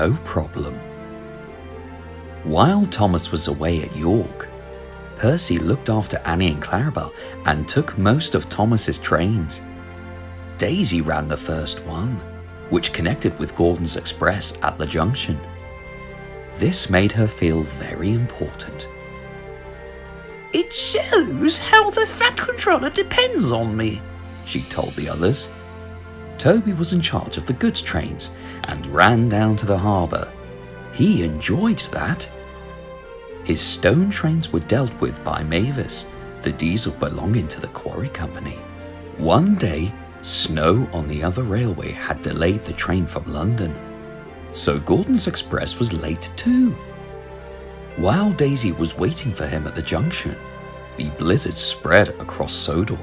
no problem. While Thomas was away at York, Percy looked after Annie and Clarabel and took most of Thomas's trains. Daisy ran the first one, which connected with Gordon's Express at the junction. This made her feel very important. It shows how the Fat Controller depends on me, she told the others. Toby was in charge of the goods trains and ran down to the harbour. He enjoyed that. His stone trains were dealt with by Mavis, the diesel belonging to the quarry company. One day, snow on the other railway had delayed the train from London, so Gordon's Express was late too. While Daisy was waiting for him at the junction, the blizzard spread across Sodor.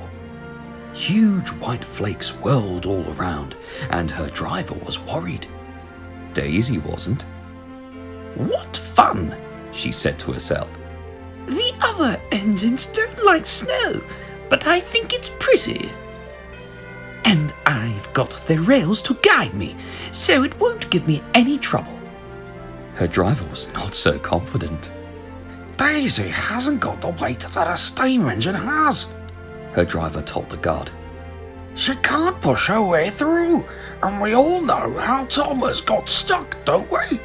Huge white flakes whirled all around, and her driver was worried. Daisy wasn't. What fun! she said to herself. The other engines don't like snow, but I think it's pretty. And I've got the rails to guide me, so it won't give me any trouble. Her driver was not so confident. Daisy hasn't got the weight that a steam engine has, her driver told the guard. She can't push her way through, and we all know how Thomas got stuck, don't we?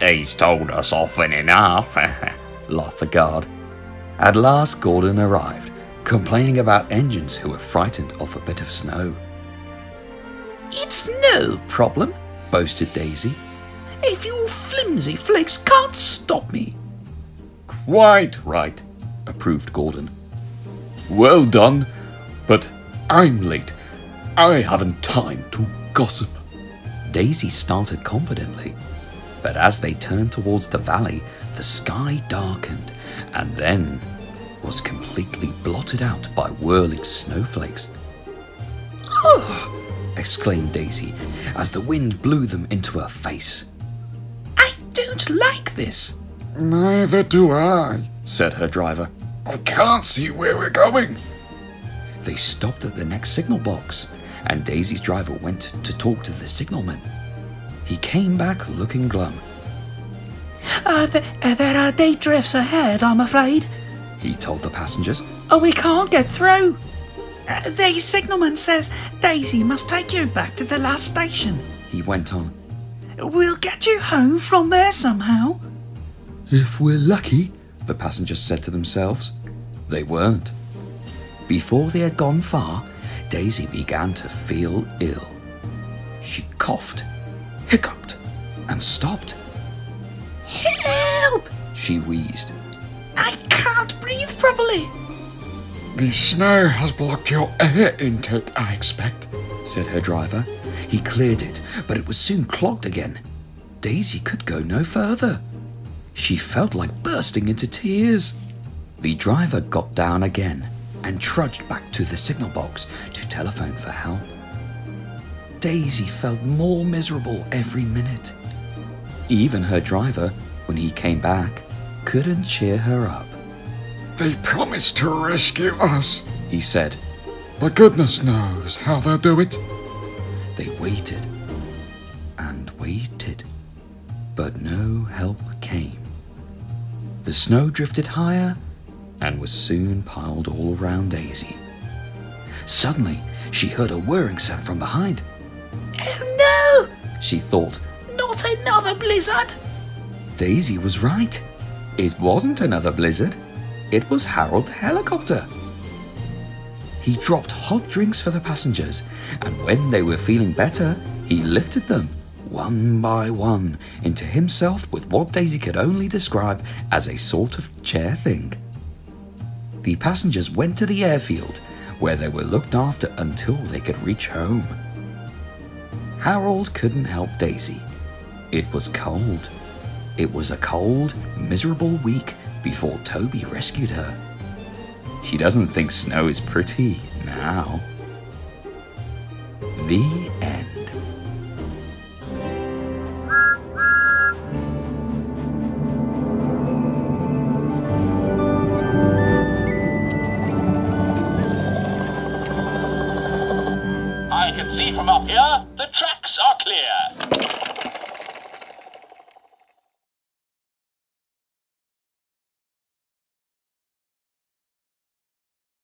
He's told us often enough, laughed the guard. At last, Gordon arrived, complaining about engines who were frightened of a bit of snow. It's no problem, boasted Daisy. If you flimsy flakes can't stop me. Quite right, approved Gordon. Well done, but I'm late. I haven't time to gossip. Daisy started confidently, but as they turned towards the valley, the sky darkened and then was completely blotted out by whirling snowflakes. Ugh! exclaimed Daisy as the wind blew them into her face. I don't like this. Neither do I, said her driver. I can't see where we're going. They stopped at the next signal box, and Daisy's driver went to talk to the signalman. He came back looking glum. Uh, th- uh, there are day drifts ahead, I'm afraid, he told the passengers. Oh, we can't get through. Uh, the signalman says Daisy must take you back to the last station. He went on. We'll get you home from there somehow. If we're lucky, the passengers said to themselves. They weren't. Before they had gone far, Daisy began to feel ill. She coughed, hiccuped, and stopped. Help! She wheezed. I can't breathe properly. The snow has blocked your air intake, I expect, said her driver. He cleared it, but it was soon clogged again. Daisy could go no further. She felt like bursting into tears. The driver got down again and trudged back to the signal box to telephone for help. Daisy felt more miserable every minute. Even her driver, when he came back, couldn't cheer her up. They promised to rescue us, he said. But goodness knows how they'll do it. They waited but no help came. The snow drifted higher and was soon piled all around Daisy. Suddenly, she heard a whirring sound from behind. Oh no! She thought. Not another blizzard! Daisy was right. It wasn't another blizzard. It was Harold the helicopter. He dropped hot drinks for the passengers, and when they were feeling better, he lifted them, one by one, into himself with what Daisy could only describe as a sort of chair thing. The passengers went to the airfield, where they were looked after until they could reach home. Harold couldn't help Daisy. It was cold. It was a cold, miserable week before Toby rescued her. She doesn't think snow is pretty now. The see from up here the tracks are.